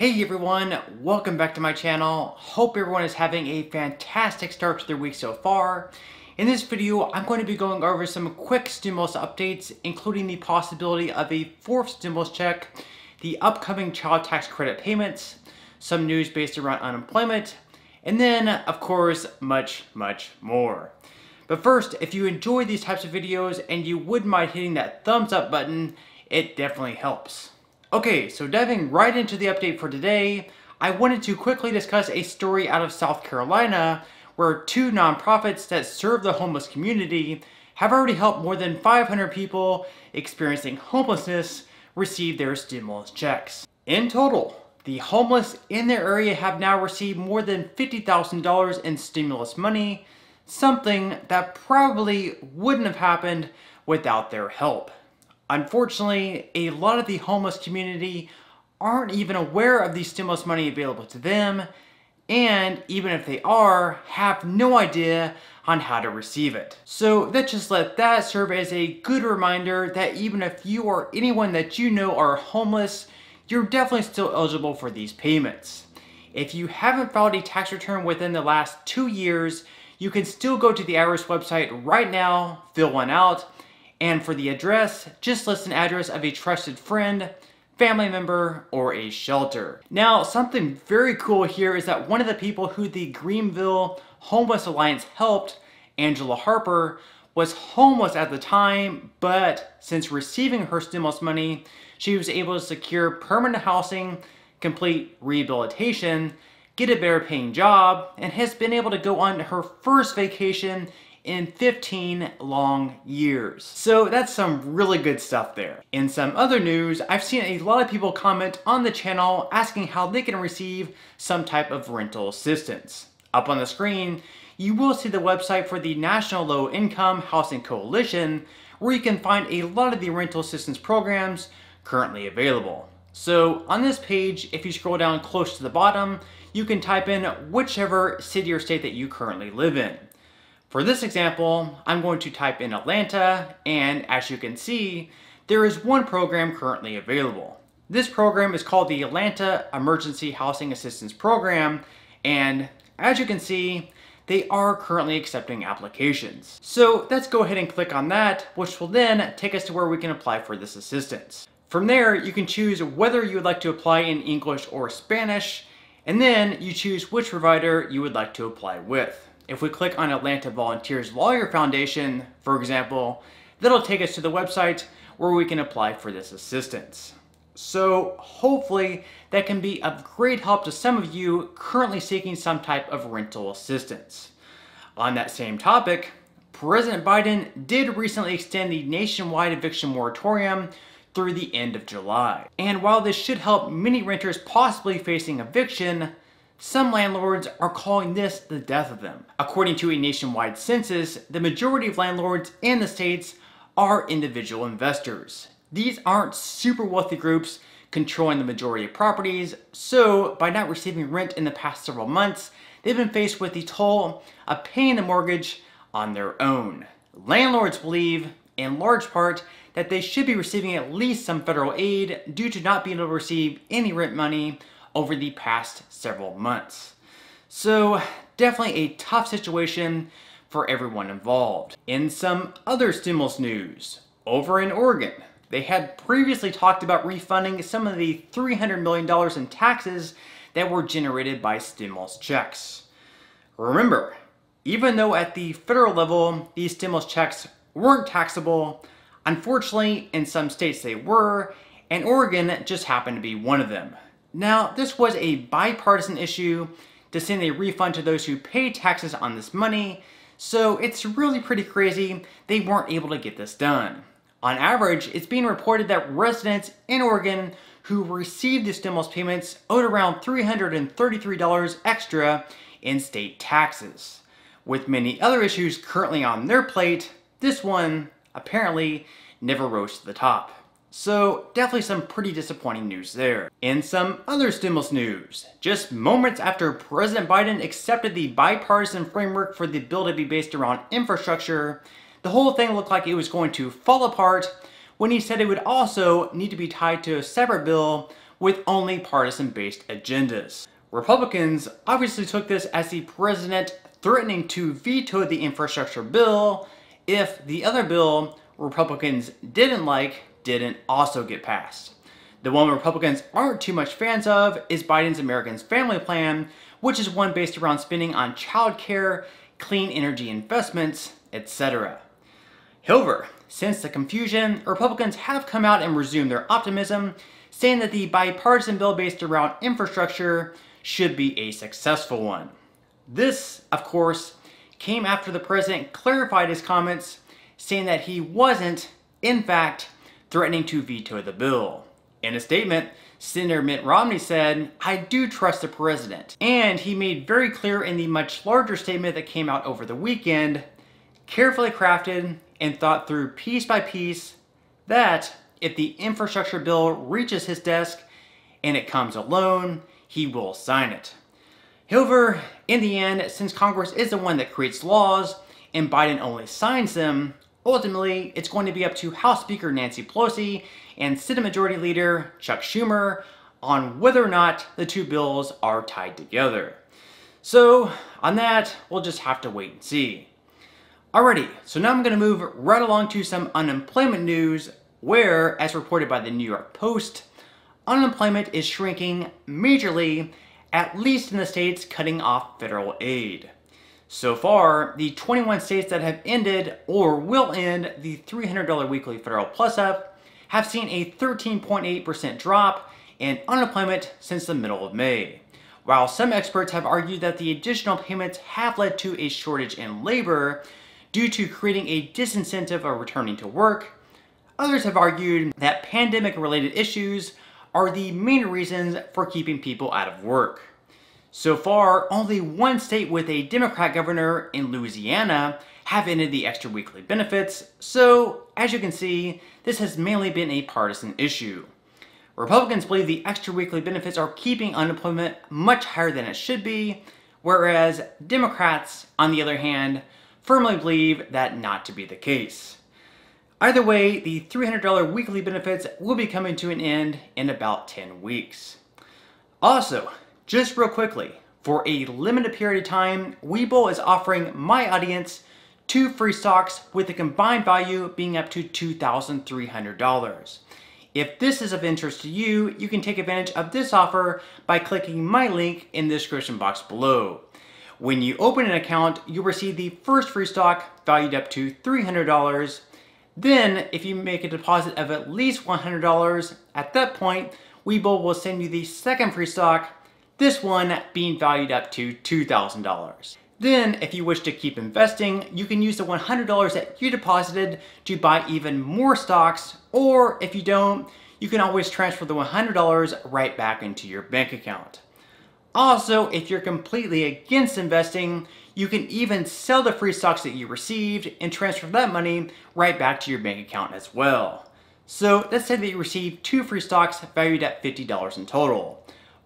Hey everyone, welcome back to my channel. Hope everyone is having a fantastic start to their week so far. In this video, I'm going to be going over some quick stimulus updates, including the possibility of a fourth stimulus check, the upcoming child tax credit payments, some news based around unemployment, and then, of course, much, much more. But first, if you enjoy these types of videos and you wouldn't mind hitting that thumbs up button, it definitely helps. Okay, so diving right into the update for today, I wanted to quickly discuss a story out of South Carolina where two nonprofits that serve the homeless community have already helped more than 500 people experiencing homelessness receive their stimulus checks. In total, the homeless in their area have now received more than $50,000 in stimulus money, something that probably wouldn't have happened without their help. Unfortunately, a lot of the homeless community aren't even aware of the stimulus money available to them, and even if they are, have no idea on how to receive it. So let's just let that serve as a good reminder that even if you or anyone that you know are homeless, you're definitely still eligible for these payments. If you haven't filed a tax return within the last two years, you can still go to the IRS website right now, fill one out, and for the address, just list an address of a trusted friend, family member, or a shelter. Now, something very cool here is that one of the people who the Greenville Homeless Alliance helped, Angela Harper, was homeless at the time, but since receiving her stimulus money, she was able to secure permanent housing, complete rehabilitation, get a better paying job, and has been able to go on her first vacation in 15 long years. So that's some really good stuff there. In some other news, I've seen a lot of people comment on the channel asking how they can receive some type of rental assistance. Up on the screen, you will see the website for the National Low Income Housing Coalition, where you can find a lot of the rental assistance programs currently available. So on this page, if you scroll down close to the bottom, you can type in whichever city or state that you currently live in. For this example, I'm going to type in Atlanta, and as you can see, there is one program currently available. This program is called the Atlanta Emergency Housing Assistance Program, and as you can see, they are currently accepting applications. So let's go ahead and click on that, which will then take us to where we can apply for this assistance. From there, you can choose whether you would like to apply in English or Spanish, and then you choose which provider you would like to apply with. If we click on Atlanta Volunteers Lawyer Foundation, for example, that'll take us to the website where we can apply for this assistance. So hopefully that can be of great help to some of you currently seeking some type of rental assistance. On that same topic, President Biden did recently extend the nationwide eviction moratorium through the end of July. And while this should help many renters possibly facing eviction, some landlords are calling this the death of them. According to a nationwide census, the majority of landlords in the states are individual investors. These aren't super wealthy groups controlling the majority of properties, so by not receiving rent in the past several months, they've been faced with the toll of paying the mortgage on their own. Landlords believe, in large part, that they should be receiving at least some federal aid due to not being able to receive any rent money over the past several months. So definitely a tough situation for everyone involved. In some other stimulus news, over in Oregon, they had previously talked about refunding some of the $300 million in taxes that were generated by stimulus checks. Remember, even though at the federal level these stimulus checks weren't taxable, unfortunately in some states they were, and Oregon just happened to be one of them. Now, this was a bipartisan issue to send a refund to those who pay taxes on this money, so it's really pretty crazy they weren't able to get this done. On average, it's being reported that residents in Oregon who received the stimulus payments owed around $333 extra in state taxes. With many other issues currently on their plate, this one apparently never rose to the top. So definitely some pretty disappointing news there. And some other stimulus news, just moments after President Biden accepted the bipartisan framework for the bill to be based around infrastructure, the whole thing looked like it was going to fall apart when he said it would also need to be tied to a separate bill with only partisan-based agendas. Republicans obviously took this as the president threatening to veto the infrastructure bill if the other bill Republicans didn't like didn't also get passed. The one Republicans aren't too much fans of is Biden's Americans Family Plan, which is one based around spending on childcare, clean energy investments, etc. However, since the confusion, Republicans have come out and resumed their optimism, saying that the bipartisan bill based around infrastructure should be a successful one. This, of course, came after the president clarified his comments, saying that he wasn't, in fact, threatening to veto the bill. In a statement, Senator Mitt Romney said, I do trust the president. And he made very clear in the much larger statement that came out over the weekend, carefully crafted and thought through piece by piece, that if the infrastructure bill reaches his desk and it comes alone, he will sign it. However, in the end, since Congress is the one that creates laws and Biden only signs them, ultimately it's going to be up to House Speaker Nancy Pelosi and Senate Majority Leader Chuck Schumer on whether or not the two bills are tied together. So, on that, we'll just have to wait and see. Alrighty, so now I'm going to move right along to some unemployment news where, as reported by the New York Post, unemployment is shrinking majorly, at least in the states cutting off federal aid. So far, the 21 states that have ended or will end the $300 weekly federal plus up have seen a 13.8% drop in unemployment since the middle of May. While some experts have argued that the additional payments have led to a shortage in labor due to creating a disincentive of returning to work, others have argued that pandemic related issues are the main reasons for keeping people out of work. So far, only one state with a Democrat governor in Louisiana have ended the extra weekly benefits, so as you can see, this has mainly been a partisan issue. Republicans believe the extra weekly benefits are keeping unemployment much higher than it should be, whereas Democrats, on the other hand, firmly believe that not to be the case. Either way, the $300 weekly benefits will be coming to an end in about 10 weeks. Also, just real quickly, for a limited period of time, Webull is offering my audience two free stocks with the combined value being up to $2,300. If this is of interest to you, you can take advantage of this offer by clicking my link in the description box below. When you open an account, you'll receive the first free stock valued up to $300. Then, if you make a deposit of at least $100, at that point, Webull will send you the second free stock, this one being valued up to $2,000. Then, if you wish to keep investing, you can use the $100 that you deposited to buy even more stocks, or if you don't, you can always transfer the $100 right back into your bank account. Also, if you're completely against investing, you can even sell the free stocks that you received and transfer that money right back to your bank account as well. So let's say that you receive two free stocks valued at $50 in total.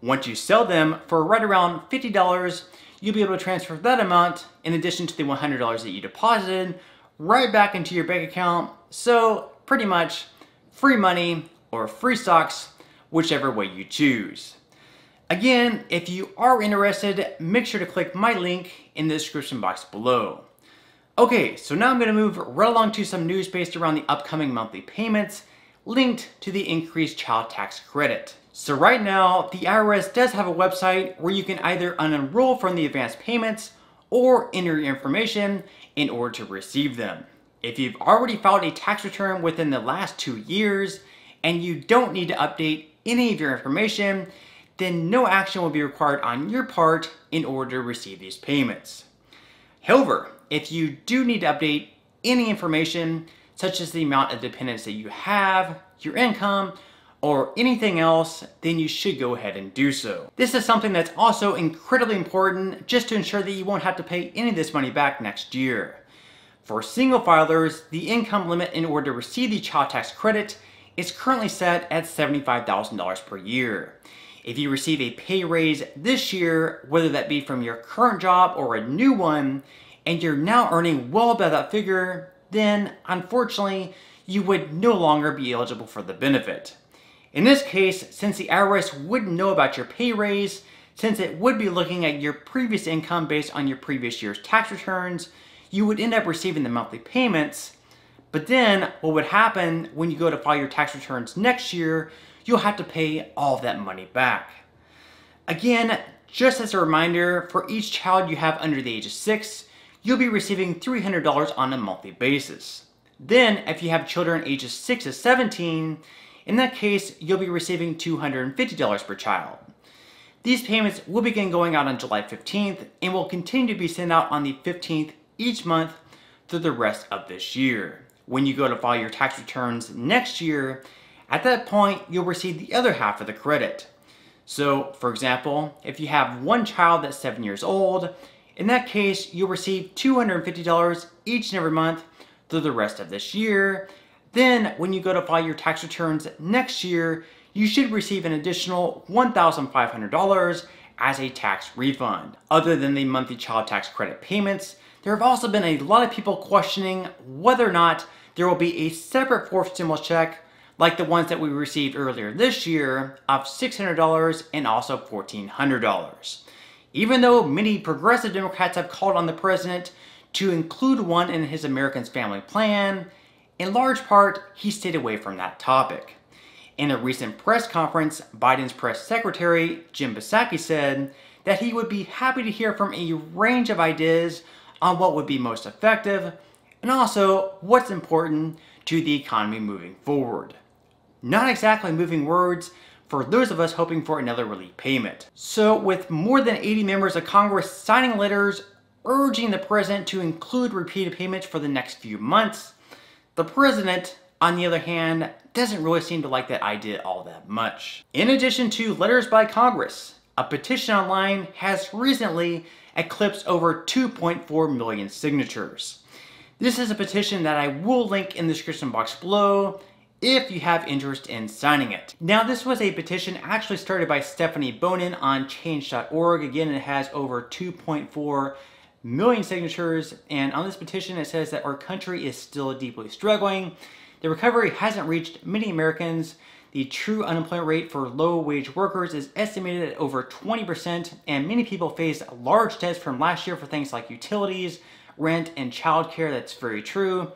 Once you sell them for right around $50, you'll be able to transfer that amount in addition to the $100 that you deposited right back into your bank account. So pretty much free money or free stocks, whichever way you choose. Again, if you are interested, make sure to click my link in the description box below. Okay, so now I'm going to move right along to some news based around the upcoming monthly payments linked to the increased child tax credit. So right now, the IRS does have a website where you can either unenroll from the advance payments or enter your information in order to receive them. If you've already filed a tax return within the last two years and you don't need to update any of your information, then no action will be required on your part in order to receive these payments. However, if you do need to update any information, such as the amount of dependents that you have, your income, or anything else, then you should go ahead and do so. This is something that's also incredibly important just to ensure that you won't have to pay any of this money back next year. For single filers, the income limit in order to receive the child tax credit is currently set at $75,000 per year. If you receive a pay raise this year, whether that be from your current job or a new one, and you're now earning well above that figure, then unfortunately, you would no longer be eligible for the benefit. In this case, since the IRS wouldn't know about your pay raise, since it would be looking at your previous income based on your previous year's tax returns, you would end up receiving the monthly payments. But then what would happen when you go to file your tax returns next year, you'll have to pay all of that money back. Again, just as a reminder, for each child you have under the age of six, you'll be receiving $300 on a monthly basis. Then, if you have children ages 6 to 17, in that case, you'll be receiving $250 per child. These payments will begin going out on July 15th and will continue to be sent out on the 15th each month through the rest of this year. When you go to file your tax returns next year, at that point, you'll receive the other half of the credit. So, for example, if you have one child that's 7 years old, in that case, you'll receive $250 each and every month through the rest of this year. Then, when you go to file your tax returns next year, you should receive an additional $1,500 as a tax refund. Other than the monthly child tax credit payments, there have also been a lot of people questioning whether or not there will be a separate fourth stimulus check like the ones that we received earlier this year of $600 and also $1,400. Even though many progressive Democrats have called on the president to include one in his Americans Family Plan, in large part, he stayed away from that topic. In a recent press conference, Biden's press secretary, Jen Psaki, said that he would be happy to hear from a range of ideas on what would be most effective and also what's important to the economy moving forward. Not exactly moving words for those of us hoping for another relief payment. So with more than 80 members of Congress signing letters urging the president to include repeated payments for the next few months, the president, on the other hand, doesn't really seem to like that idea all that much. In addition to letters by Congress, a petition online has recently eclipsed over 2.4 million signatures. This is a petition that I will link in the description box below if you have interest in signing it. Now this was a petition actually started by Stephanie Bonin on change.org. Again, it has over 2.4 million signatures. And on this petition, it says that our country is still deeply struggling. The recovery hasn't reached many Americans. The true unemployment rate for low wage workers is estimated at over 20%, and many people face large debts from last year for things like utilities, rent, and childcare. That's very true.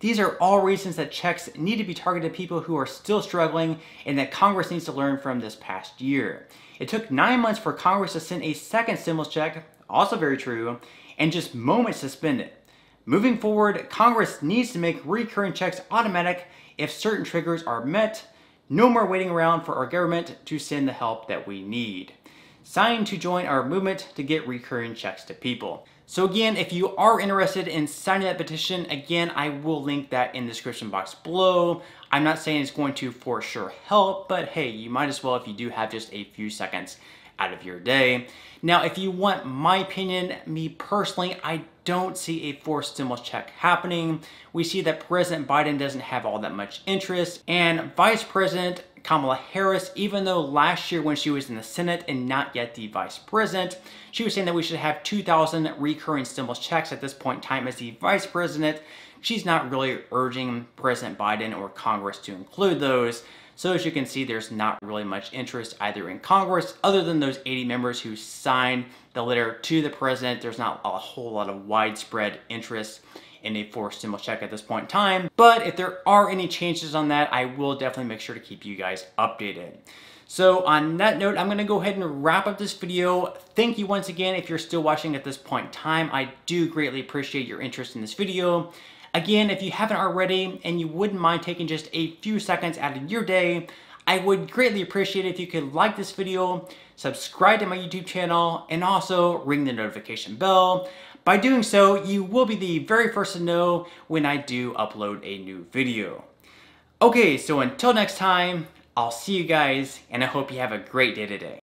These are all reasons that checks need to be targeted to people who are still struggling and that Congress needs to learn from this past year. It took nine months for Congress to send a second stimulus check, also very true, and just moments to spend it. Moving forward, Congress needs to make recurring checks automatic if certain triggers are met. No more waiting around for our government to send the help that we need. Sign to join our movement to get recurring checks to people. So again, if you are interested in signing that petition, again, I will link that in the description box below. I'm not saying it's going to for sure help, but hey, you might as well if you do have just a few seconds out of your day. Now, if you want my opinion, me personally, I don't see a forced stimulus check happening. We see that President Biden doesn't have all that much interest, and Vice President Kamala Harris, even though last year when she was in the Senate and not yet the vice president, she was saying that we should have 2,000 recurring stimulus checks at this point in time as the vice president. She's not really urging President Biden or Congress to include those. So as you can see, there's not really much interest either in Congress, other than those 80 members who signed the letter to the president. There's not a whole lot of widespread interest in a forced stimulus check at this point in time. But if there are any changes on that, I will definitely make sure to keep you guys updated. So on that note, I'm gonna go ahead and wrap up this video. Thank you once again if you're still watching at this point in time. I do greatly appreciate your interest in this video. Again, if you haven't already and you wouldn't mind taking just a few seconds out of your day, I would greatly appreciate it if you could like this video, subscribe to my YouTube channel, and also ring the notification bell. By doing so, you will be the very first to know when I do upload a new video. Okay, so until next time, I'll see you guys, and I hope you have a great day today.